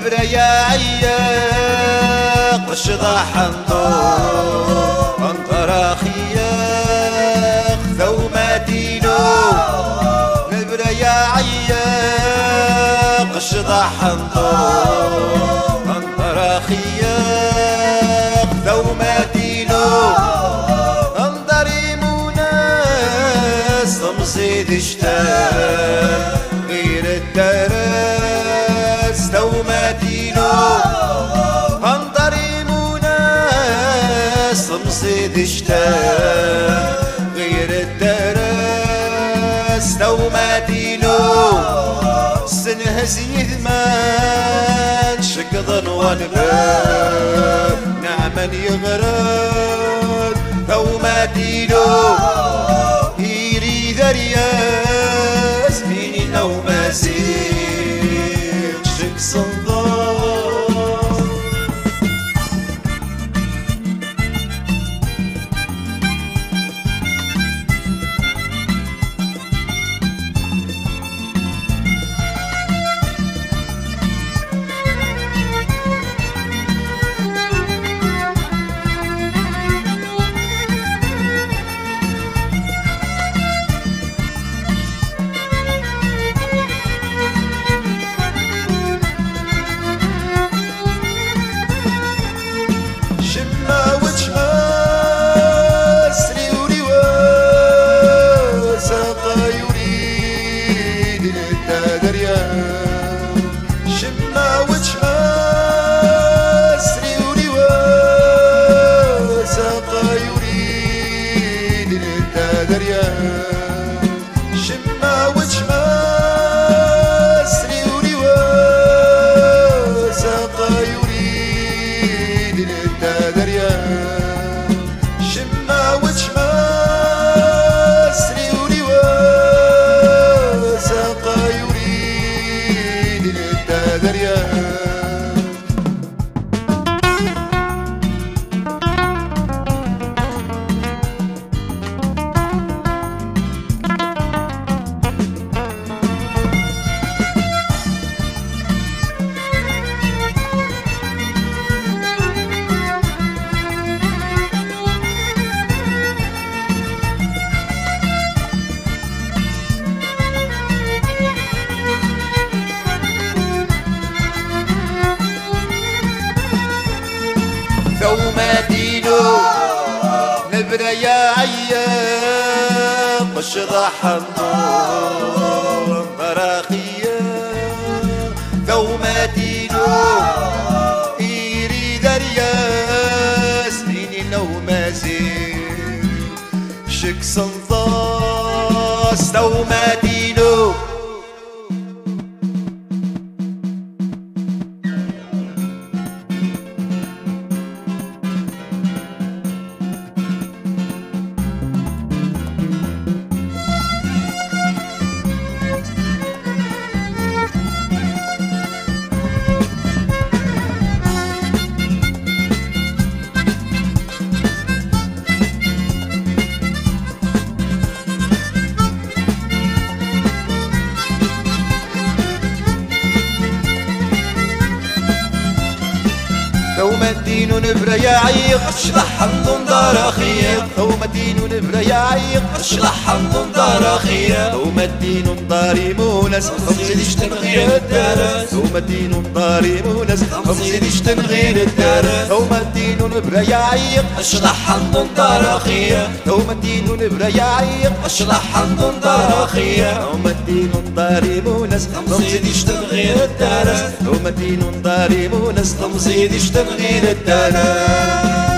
نبريا عياق وشضا حنطور انطرا خياق ثوما دينو نبريا عياق وشضا حنطور انطرا خياق ثوما دينو انظري مناس تمصيد اشتاق تمصيد اشتاق غير الدرس دوما دينو سنهز يذمان شقضن ونبان نعما يغرد دوما دينو derrière نبرا يا عيام مشضح النور براخية ثوم دينو يريد رياس ديني لو ما زين شك صنطاس ثوم دينو ثوم الدين نبرا يا عيق اشلح حمض دار خير. ثوم الدين نبرا يا عيق اشلح حمض دار خير. ثوم الدين داري مونس خمسين غير الدار ثوم الدين داري مونس خمسين غير الدار ثوم الدين نبرا يا عيق اشلح حمض دار خير. ثوم الدين نبرا يا عيق اشلح حمض دار خير. ثوم الدين داري مونس تمزيد يشتم غير الدارس ثوم الدين داري مونس تمزيد يشتم غير الدارس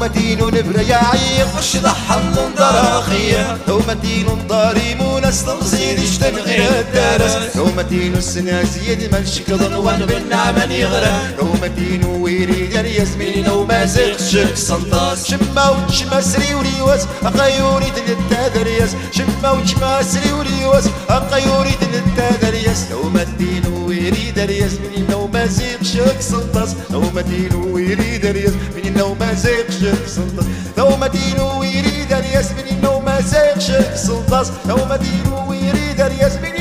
ثوم الدين نبرا يا عيق اشلح حمض دار خير ثوم الدين ضاري مونس تمزيد يشتم غير الدارس ثوم الدين السنازية من شكضن وان بالنعم يغرق ثوم الدين ويريد الياسمين من نوم مازيغ شرك سنطاس شما وتشما سري وليواس أقايوري دلتا درياس شما وتشما سري دلتا درياس لو ما الدين ويريد رياس من لو ما زيق شك سنطاس لو ما الدين ويريد رياس من لو ما الدين ويريد رياس من لو ما شك سنطاس لو ما الدين ويريد رياس من